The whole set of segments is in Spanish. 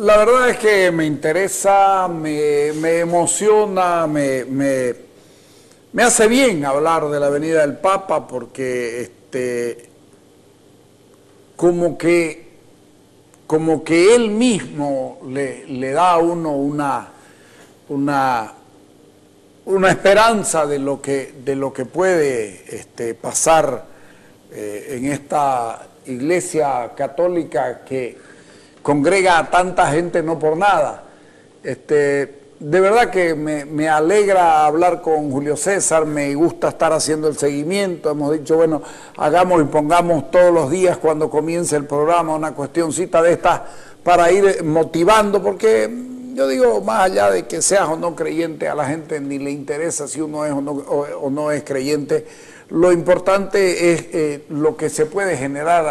La verdad es que me interesa, me, emociona, me, me, hace bien hablar de la Avenida del Papa porque este, como, que, como que él mismo le, da a uno una, una, una esperanza de lo que, de lo que puede este, pasar eh, en esta iglesia católica que congrega a tanta gente no por nada. Este, de verdad que me, alegra hablar con Julio César, me gusta estar haciendo el seguimiento, hemos dicho, bueno, hagamos y pongamos todos los días cuando comience el programa una cuestioncita de estas para ir motivando, porque yo digo, más allá de que seas o no creyente, a la gente ni le interesa si uno es o no, es creyente, lo importante es eh, lo que se puede generar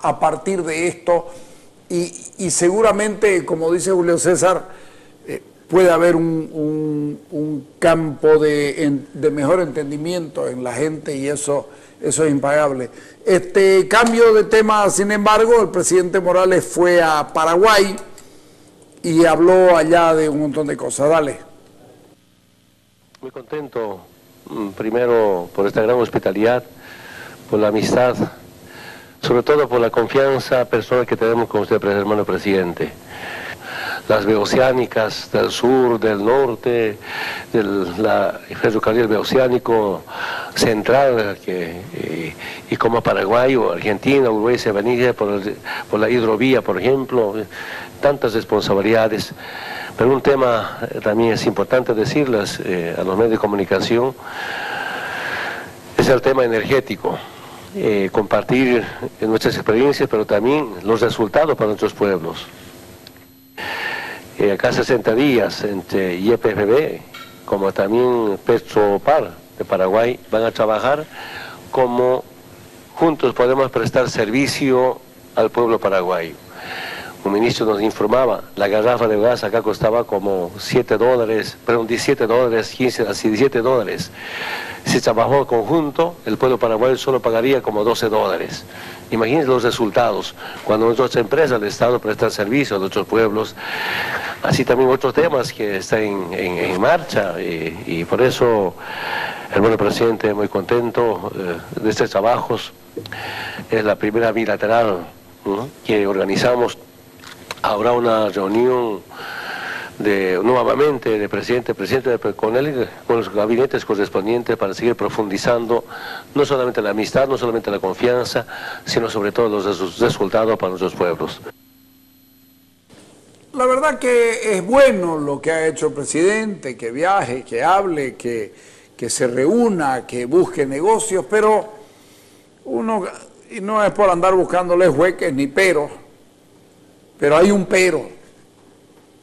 a partir de esto y, seguramente, como dice Julio César, eh, puede haber un, campo de, mejor entendimiento en la gente y eso, eso es impagable. Este cambio de tema, sin embargo, el presidente Morales fue a Paraguay y habló allá de un montón de cosas. Dale. Muy contento, primero por esta gran hospitalidad, por la amistad sobre todo por la confianza personal que tenemos con usted, hermano presidente. Las beoceánicas del sur, del norte, del ferrocarril beoceánico central, que, y, como Paraguay o Argentina, Uruguay se venía por la hidrovía, por ejemplo, tantas responsabilidades. Pero un tema también es importante decirlas eh, a los medios de comunicación, es el tema energético. Eh, compartir nuestras experiencias, pero también los resultados para nuestros pueblos. Eh, acá 60 días entre IEPFB, como también Petropar de Paraguay, van a trabajar como juntos podemos prestar servicio al pueblo paraguayo. Un ministro nos informaba, la garrafa de gas acá costaba como 7 dólares, perdón, 17 dólares, 15, así 17 dólares. Si trabajó conjunto, el pueblo paraguayo solo pagaría como 12 dólares. Imagínense los resultados. Cuando nuestras empresas del Estado prestan servicio a nuestros pueblos, así también otros temas que están en, marcha y, por eso, hermano presidente, muy contento eh, de estos trabajos. Es la primera bilateral que organizamos habrá una reunión nuevamente de presidente, presidente con él, con los gabinetes correspondientes para seguir profundizando no solamente la amistad, no solamente la confianza, sino sobre todo los resultados para nuestros pueblos. La verdad que es bueno lo que ha hecho el presidente, que viaje, que hable, que, que se reúna, que busque negocios, pero uno, y no es por andar buscándoles hueques ni peros, pero hay un pero.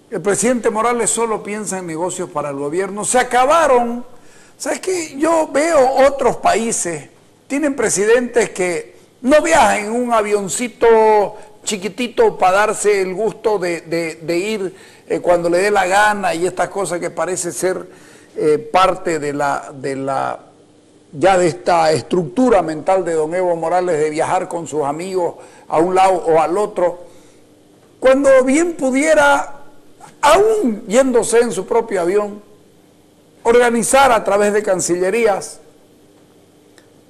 El presidente Morales solo piensa en negocios para el gobierno. Se acabaron. ¿Sabes qué? Yo veo otros países, tienen presidentes que no viajan en un avioncito chiquitito para darse el gusto de, ir eh, cuando le dé la gana y estas cosas que parece ser eh, parte de la, de la, ya de esta estructura mental de don Evo Morales de viajar con sus amigos a un lado o al otro cuando bien pudiera, aún yéndose en su propio avión, organizar a través de cancillerías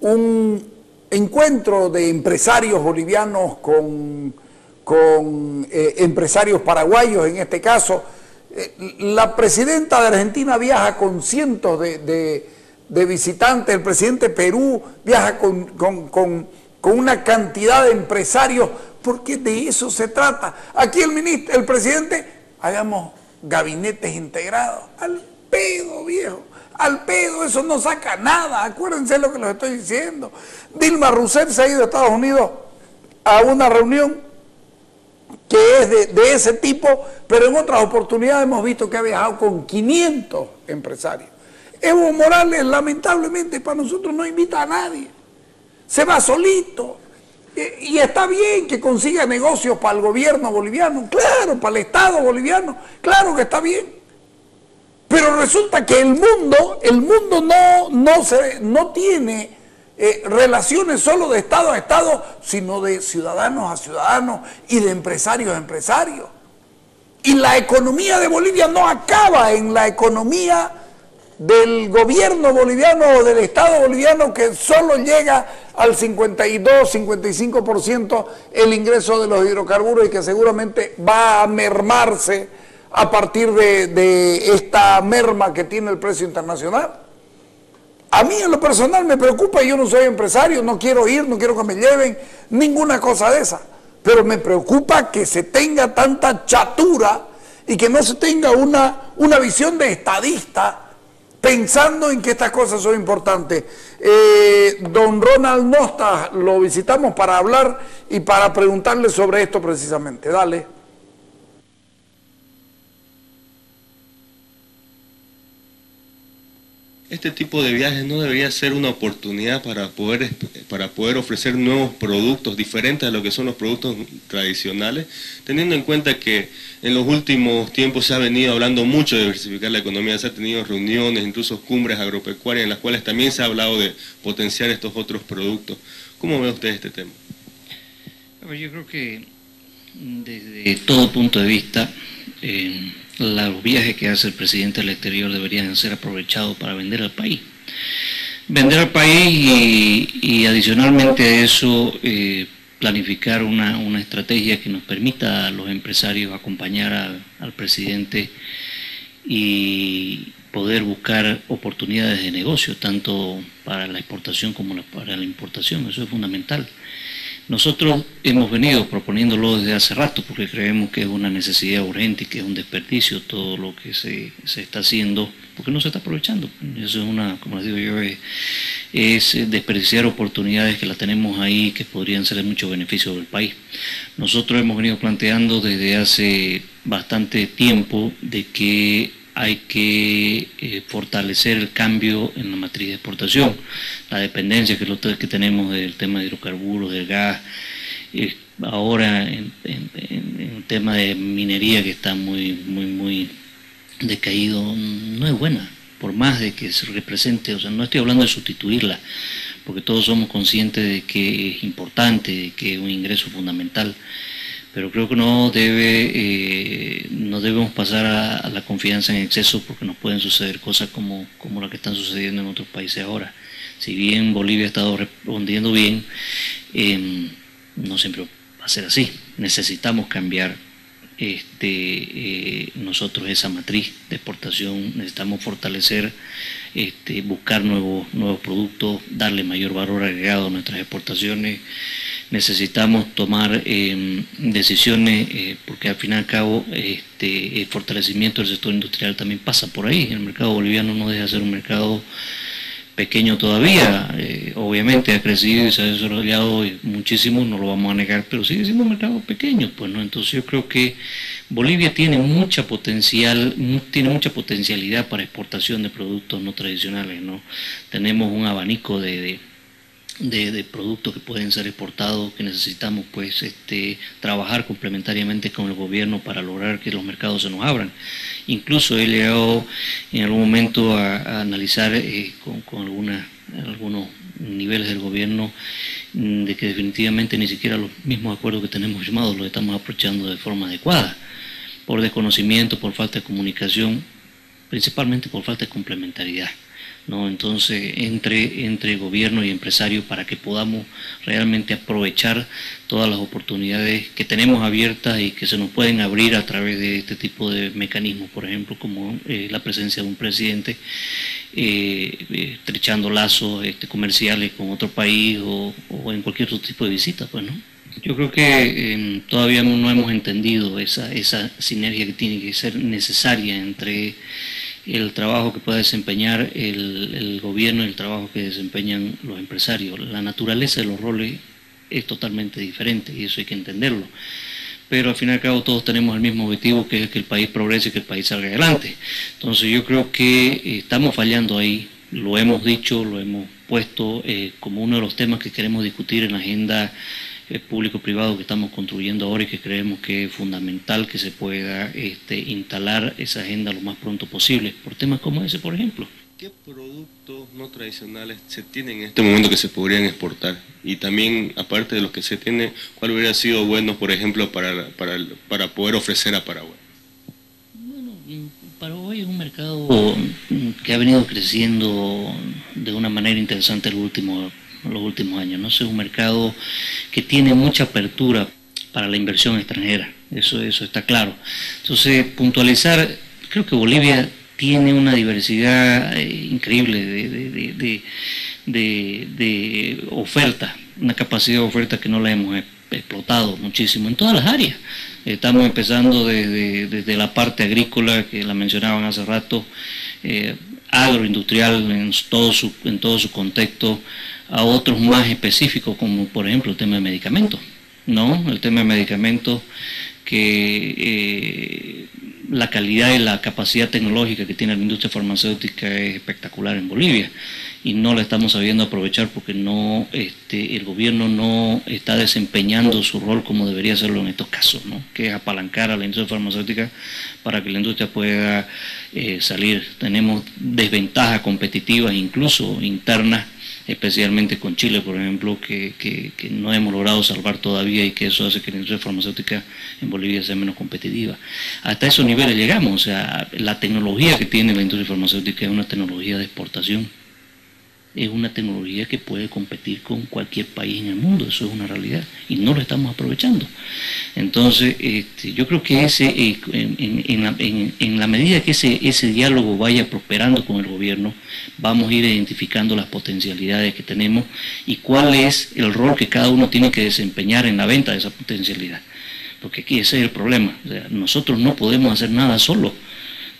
un encuentro de empresarios bolivianos con, con eh, empresarios paraguayos en este caso. Eh, la presidenta de Argentina viaja con cientos de, visitantes, el presidente de Perú viaja con, con una cantidad de empresarios porque de eso se trata. Aquí el ministro, el presidente, hagamos gabinetes integrados. Al pedo, viejo. Al pedo, eso no saca nada. Acuérdense lo que les estoy diciendo. Dilma Rousseff se ha ido a Estados Unidos a una reunión que es de, de, ese tipo, pero en otras oportunidades hemos visto que ha viajado con 500 empresarios. Evo Morales, lamentablemente, para nosotros no invita a nadie. Se va solito. Y está bien que consiga negocios para el gobierno boliviano, claro, para el Estado boliviano, claro que está bien. Pero resulta que el mundo, el mundo no, no, se, no tiene eh, relaciones solo de Estado a Estado, sino de ciudadanos a ciudadanos y de empresarios a empresarios. Y la economía de Bolivia no acaba en la economía del gobierno boliviano o del Estado boliviano que solo llega al 52, 55% el ingreso de los hidrocarburos y que seguramente va a mermarse a partir de, de esta merma que tiene el precio internacional. A mí en lo personal me preocupa, yo no soy empresario, no quiero ir, no quiero que me lleven, ninguna cosa de esa. Pero me preocupa que se tenga tanta chatura y que no se tenga una, una visión de estadista pensando en que estas cosas son importantes. Eh, don Ronald Nosta lo visitamos para hablar y para preguntarle sobre esto precisamente. Dale. Este tipo de viajes no debería ser una oportunidad para poder, para poder ofrecer nuevos productos diferentes a lo que son los productos tradicionales, teniendo en cuenta que en los últimos tiempos se ha venido hablando mucho de diversificar la economía, se han tenido reuniones, incluso cumbres agropecuarias en las cuales también se ha hablado de potenciar estos otros productos. ¿Cómo ve usted este tema? Yo creo que desde todo punto de vista, eh, los viajes que hace el presidente al exterior deberían ser aprovechados para vender al país. Vender al país y, adicionalmente a eso eh, planificar una, estrategia que nos permita a los empresarios acompañar al presidente y poder buscar oportunidades de negocio, tanto para la exportación como para la importación. Eso es fundamental. Nosotros hemos venido proponiéndolo desde hace rato porque creemos que es una necesidad urgente y que es un desperdicio todo lo que se, está haciendo porque no se está aprovechando. Eso es una, como les digo yo, es, desperdiciar oportunidades que las tenemos ahí que podrían ser de mucho beneficio del país. Nosotros hemos venido planteando desde hace bastante tiempo de que hay que eh, fortalecer el cambio en la matriz de exportación, la dependencia que, que tenemos del tema de hidrocarburos, del gas, eh, ahora en, el tema de minería que está muy, muy, muy decaído, no es buena, por más de que se represente, o sea, no estoy hablando de sustituirla, porque todos somos conscientes de que es importante, de que es un ingreso fundamental pero creo que no debe eh, no debemos pasar a, la confianza en exceso porque nos pueden suceder cosas como, como las que están sucediendo en otros países ahora. Si bien Bolivia ha estado respondiendo bien, em, no siempre va a ser así. Necesitamos cambiar este, eh, nosotros esa matriz de exportación, necesitamos fortalecer, este, buscar nuevos, nuevos productos, darle mayor valor agregado a nuestras exportaciones necesitamos tomar em, decisiones, eh, porque al fin y al cabo este, el fortalecimiento del sector industrial también pasa por ahí. El mercado boliviano no deja de ser un mercado pequeño todavía, eh, obviamente ha crecido y se ha desarrollado muchísimo, no lo vamos a negar, pero sigue siendo un mercado pequeño, pues no, entonces yo creo que Bolivia tiene mucha potencial, tiene mucha potencialidad para exportación de productos no tradicionales, ¿no? Tenemos un abanico de de, productos que pueden ser exportados, que necesitamos pues este, trabajar complementariamente con el gobierno para lograr que los mercados se nos abran. Incluso he llegado en algún momento a, analizar eh, con, con algunos niveles del gobierno mm, de que definitivamente ni siquiera los mismos acuerdos que tenemos firmados los estamos aprovechando de forma adecuada, por desconocimiento, por falta de comunicación, principalmente por falta de complementariedad. ¿No? Entonces, entre, entre gobierno y empresario para que podamos realmente aprovechar todas las oportunidades que tenemos abiertas y que se nos pueden abrir a través de este tipo de mecanismos, por ejemplo, como eh, la presencia de un presidente, eh, eh, estrechando lazos este, comerciales con otro país o, en cualquier otro tipo de visita, pues, ¿no? Yo creo que em, todavía no hemos entendido esa, esa sinergia que tiene que ser necesaria entre el trabajo que puede desempeñar el, gobierno y el trabajo que desempeñan los empresarios. La naturaleza de los roles es totalmente diferente y eso hay que entenderlo. Pero al fin y al cabo todos tenemos el mismo objetivo que es que el país progrese y que el país salga adelante. Entonces yo creo que estamos fallando ahí, lo hemos dicho, lo hemos puesto eh, como uno de los temas que queremos discutir en la agenda público-privado que estamos construyendo ahora y que creemos que es fundamental que se pueda este, instalar esa agenda lo más pronto posible, por temas como ese, por ejemplo. ¿Qué productos no tradicionales se tienen en este momento que se podrían exportar? Y también, aparte de los que se tienen, ¿cuál hubiera sido bueno, por ejemplo, para, para, para poder ofrecer a Paraguay? Bueno, Paraguay es un mercado que ha venido creciendo de una manera interesante los últimos, los últimos años. ¿no? Es un mercado que tiene mucha apertura para la inversión extranjera, eso, eso está claro. Entonces, puntualizar, creo que Bolivia tiene una diversidad eh, increíble de, oferta, una capacidad de oferta que no la hemos explotado muchísimo en todas las áreas. Estamos empezando desde, la parte agrícola, que la mencionaban hace rato, eh, agroindustrial en todo, su, en todo su contexto, a otros más específicos, como por ejemplo el tema de medicamentos. ¿no? El tema de medicamentos que eh, la calidad y la capacidad tecnológica que tiene la industria farmacéutica es espectacular en Bolivia y no la estamos sabiendo aprovechar porque no este, el gobierno no está desempeñando su rol como debería hacerlo en estos casos, ¿no? que es apalancar a la industria farmacéutica para que la industria pueda eh, salir. Tenemos desventajas competitivas, incluso internas, especialmente con Chile, por ejemplo, que, no hemos logrado salvar todavía y que eso hace que la industria farmacéutica en Bolivia sea menos competitiva. Hasta esos niveles llegamos, o sea, la tecnología que tiene la industria farmacéutica es una tecnología de exportación es una tecnología que puede competir con cualquier país en el mundo, eso es una realidad y no lo estamos aprovechando. Entonces, este, yo creo que ese, eh, en, la, medida que ese, ese diálogo vaya prosperando con el gobierno, vamos a ir identificando las potencialidades que tenemos y cuál es el rol que cada uno tiene que desempeñar en la venta de esa potencialidad. Porque aquí ese es el problema. nosotros no podemos hacer nada solo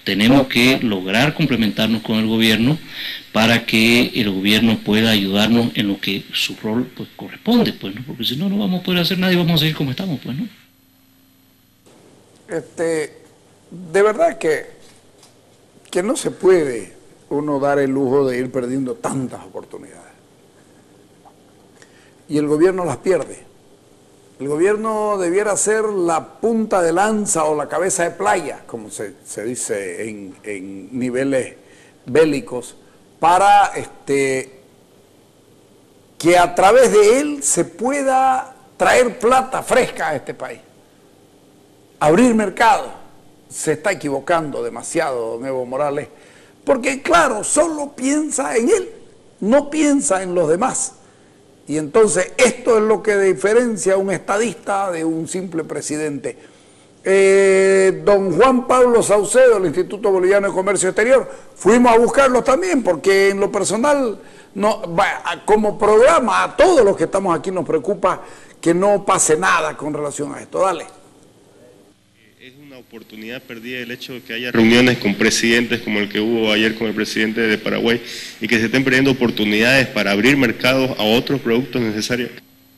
tenemos que lograr complementarnos con el gobierno para que el gobierno pueda ayudarnos en lo que su rol pues, corresponde, pues, ¿no? porque si no, no vamos a poder hacer nada y vamos a seguir como estamos, pues, ¿no? Este, de verdad que, que no se puede uno dar el lujo de ir perdiendo tantas oportunidades. Y el gobierno las pierde. El gobierno debiera ser la punta de lanza o la cabeza de playa, como se, dice en, niveles bélicos, para este, que a través de él se pueda traer plata fresca a este país. Abrir mercado. Se está equivocando demasiado, don Evo Morales, porque claro, solo piensa en él, no piensa en los demás. Y entonces esto es lo que diferencia a un estadista de un simple presidente. Eh, don Juan Pablo Saucedo, del Instituto Boliviano de Comercio Exterior, fuimos a buscarlos también porque en lo personal, como programa, a todos los que estamos aquí nos preocupa que no pase nada con relación a esto. Dale oportunidad perdida el hecho de que haya reuniones con presidentes como el que hubo ayer con el presidente de Paraguay y que se estén perdiendo oportunidades para abrir mercados a otros productos necesarios?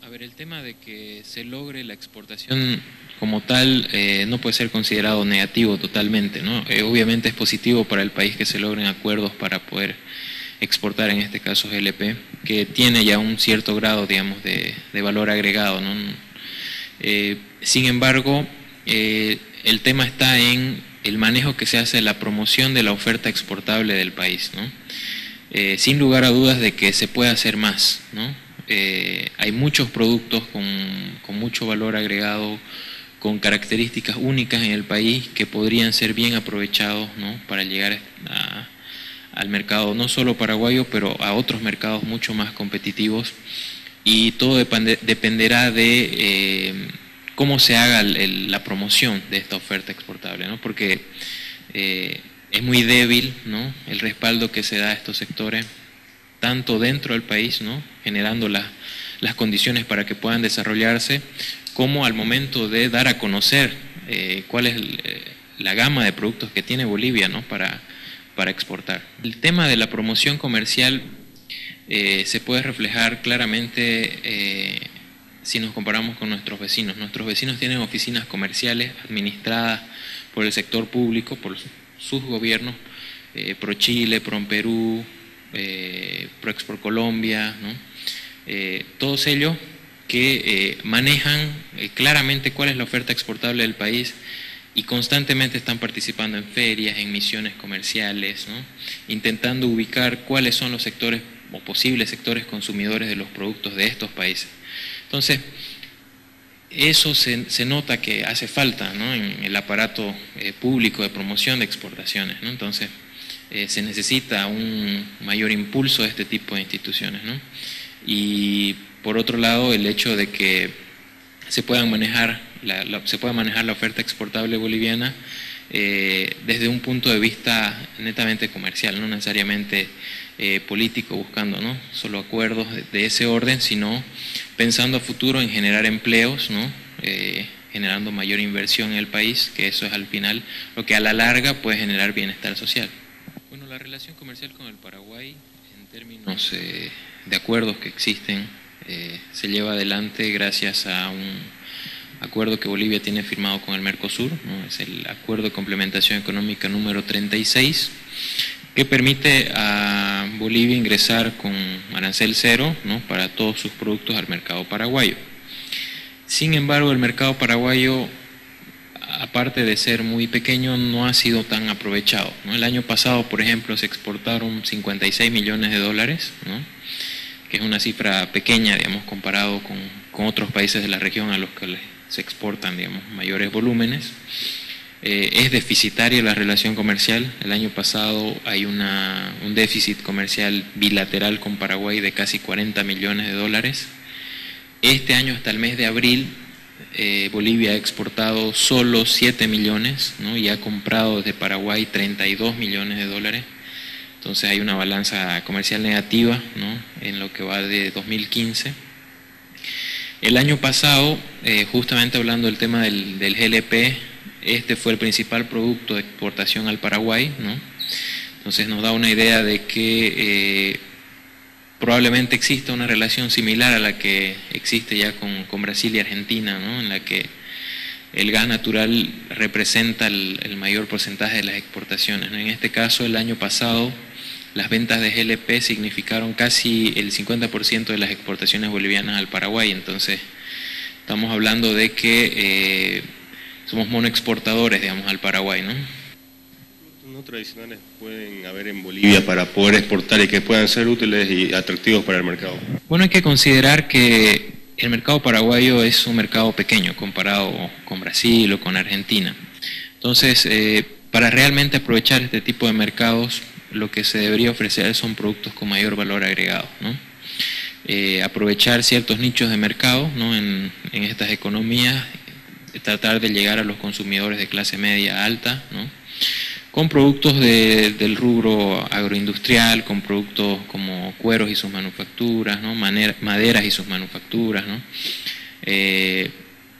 A ver, el tema de que se logre la exportación como tal eh, no puede ser considerado negativo totalmente, ¿no? Eh, obviamente es positivo para el país que se logren acuerdos para poder exportar, en este caso GLP, que tiene ya un cierto grado, digamos, de, valor agregado, ¿no? Eh, sin embargo, el tema está en el manejo que se hace de la promoción de la oferta exportable del país. Eh, sin lugar a dudas de que se puede hacer más. Eh, hay muchos productos con, mucho valor agregado, con características únicas en el país que podrían ser bien aprovechados para llegar al mercado no solo paraguayo, pero a otros mercados mucho más competitivos. Y todo dependerá de... Eh, cómo se haga la promoción de esta oferta exportable, ¿no? porque eh, es muy débil ¿no? el respaldo que se da a estos sectores, tanto dentro del país, ¿no? generando las condiciones para que puedan desarrollarse, como al momento de dar a conocer eh, cuál es eh, la gama de productos que tiene Bolivia ¿no? para, para exportar. El tema de la promoción comercial se puede reflejar claramente si nos comparamos con nuestros vecinos. Nuestros vecinos tienen oficinas comerciales administradas por el sector público, por sus gobiernos, eh, Pro Chile, Pro Perú, eh, Pro Export Colombia, eh, todos ellos que manejan claramente cuál es la oferta exportable del país y constantemente están participando en ferias, en misiones comerciales, intentando ubicar cuáles son los sectores o posibles sectores consumidores de los productos de estos países. Entonces, eso se, nota que hace falta en el aparato eh, público de promoción de exportaciones. Entonces, eh, se necesita un mayor impulso de este tipo de instituciones. Y por otro lado, el hecho de que se pueda manejar la oferta exportable boliviana eh, desde un punto de vista netamente comercial, no necesariamente eh, político, buscando ¿no? solo acuerdos de, ese orden, sino pensando a futuro en generar empleos, ¿no? Eh, generando mayor inversión en el país, que eso es al final lo que a la larga puede generar bienestar social. Bueno, la relación comercial con el Paraguay, en términos de acuerdos que existen, se lleva adelante gracias a un acuerdo que Bolivia tiene firmado con el Mercosur, es el acuerdo de complementación económica número 36, que permite a Bolivia ingresar con arancel cero para todos sus productos al mercado paraguayo. Sin embargo, el mercado paraguayo, aparte de ser muy pequeño, no ha sido tan aprovechado. El año pasado, por ejemplo, se exportaron 56 millones de dólares, que es una cifra pequeña, digamos, comparado con, con otros países de la región a los que se exportan digamos, mayores volúmenes. Eh, es deficitaria la relación comercial. El año pasado hay una, un déficit comercial bilateral con Paraguay de casi 40 millones de dólares. Este año, hasta el mes de abril, eh, Bolivia ha exportado solo 7 millones ¿no? y ha comprado desde Paraguay 32 millones de dólares. Entonces hay una balanza comercial negativa ¿no? en lo que va de 2015. El año pasado, eh, justamente hablando del tema del, GLP, este fue el principal producto de exportación al Paraguay, ¿no? Entonces nos da una idea de que eh, probablemente exista una relación similar a la que existe ya con, Brasil y Argentina, ¿no? en la que el gas natural representa el, el mayor porcentaje de las exportaciones. En este caso, el año pasado, las ventas de GLP significaron casi el 50% de las exportaciones bolivianas al Paraguay, entonces estamos hablando de que eh, somos monoexportadores, digamos, al Paraguay, ¿no? no tradicionales pueden haber en Bolivia para poder exportar y que puedan ser útiles y atractivos para el mercado? Bueno, hay que considerar que el mercado paraguayo es un mercado pequeño comparado con Brasil o con Argentina. Entonces, eh, para realmente aprovechar este tipo de mercados, lo que se debería ofrecer son productos con mayor valor agregado. Eh, aprovechar ciertos nichos de mercado en, estas economías, tratar de llegar a los consumidores de clase media alta, con productos del rubro agroindustrial, con productos como cueros y sus manufacturas, maderas y sus manufacturas. Eh,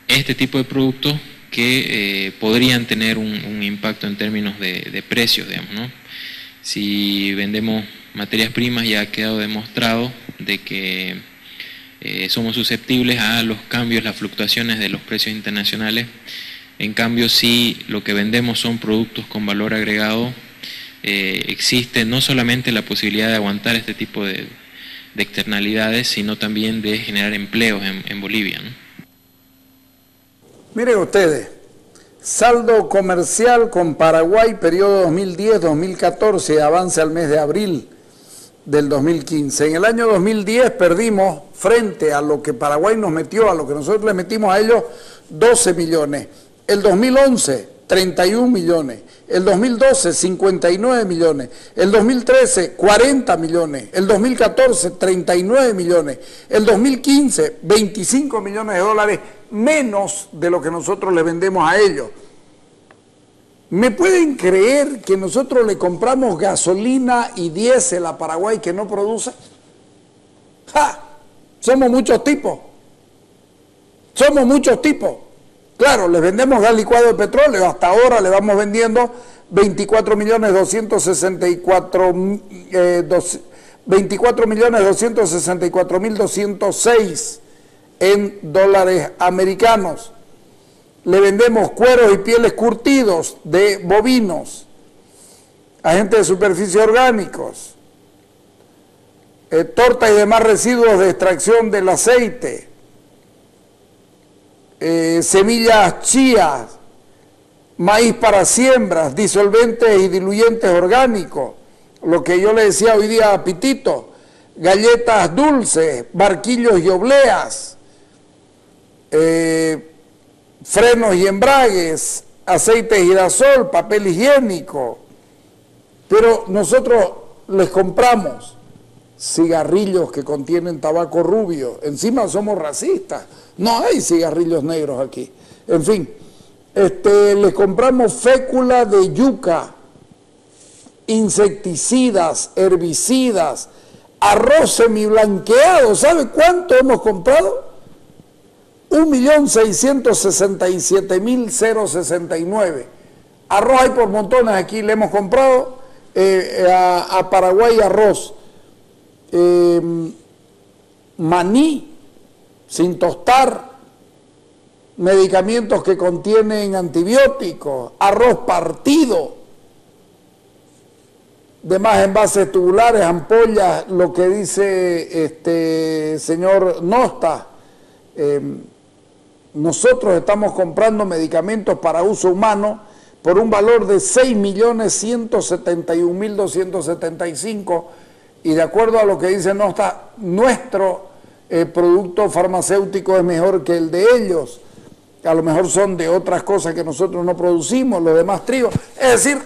este tipo de productos que eh, podrían tener un, impacto en términos de, de precios, digamos, ¿no? Si vendemos materias primas ya ha quedado demostrado de que eh, somos susceptibles a los cambios, las fluctuaciones de los precios internacionales. En cambio, si lo que vendemos son productos con valor agregado, eh, existe no solamente la posibilidad de aguantar este tipo de, externalidades, sino también de generar empleos en, Bolivia. Miren ustedes, Saldo comercial con Paraguay, periodo 2010-2014, avance al mes de abril del 2015. En el año 2010 perdimos, frente a lo que Paraguay nos metió, a lo que nosotros le metimos a ellos, 12 millones. El 2011, 31 millones. El 2012, 59 millones. El 2013, 40 millones. El 2014, 39 millones. El 2015, 25 millones de dólares menos de lo que nosotros le vendemos a ellos. ¿Me pueden creer que nosotros le compramos gasolina y diésel a Paraguay que no produce? ¡Ja! Somos muchos tipos. Somos muchos tipos. Claro, les vendemos gas licuado de petróleo. Hasta ahora le vamos vendiendo 24 millones 264 24 millones 264 mil 206 en dólares americanos. Le vendemos cueros y pieles curtidos de bovinos, agentes de superficie orgánicos, eh, torta y demás residuos de extracción del aceite, eh, semillas chía, maíz para siembras, disolventes y diluyentes orgánicos, lo que yo le decía hoy día a Pitito, galletas dulces, barquillos y obleas, eh, frenos y embragues, aceite girasol, papel higiénico. Pero nosotros les compramos cigarrillos que contienen tabaco rubio. Encima somos racistas. No hay cigarrillos negros aquí. En fin, este, les compramos fécula de yuca, insecticidas, herbicidas, arroz semiblanqueado. ¿Sabe cuánto hemos comprado? 1.667.069. Arroz hay por montones aquí, le hemos comprado eh, a, Paraguay arroz. Em, maní sin tostar, medicamentos que contienen antibióticos, arroz partido, demás envases tubulares, ampollas, lo que dice este señor Nosta. Em, nosotros estamos comprando medicamentos para uso humano por un valor de 6.171.275 y de acuerdo a lo que dice Nosta, nuestro eh, producto farmacéutico es mejor que el de ellos. A lo mejor son de otras cosas que nosotros no producimos, los demás trigos. Es decir,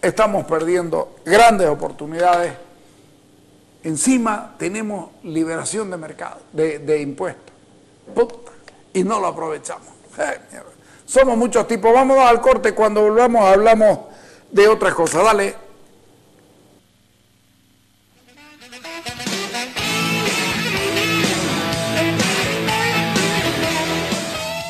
estamos perdiendo grandes oportunidades. Encima tenemos liberación de mercado, de impuestos y no lo aprovechamos. Eh, Somos muchos tipos. Vamos al corte. Cuando volvamos hablamos de otras cosas. Dale.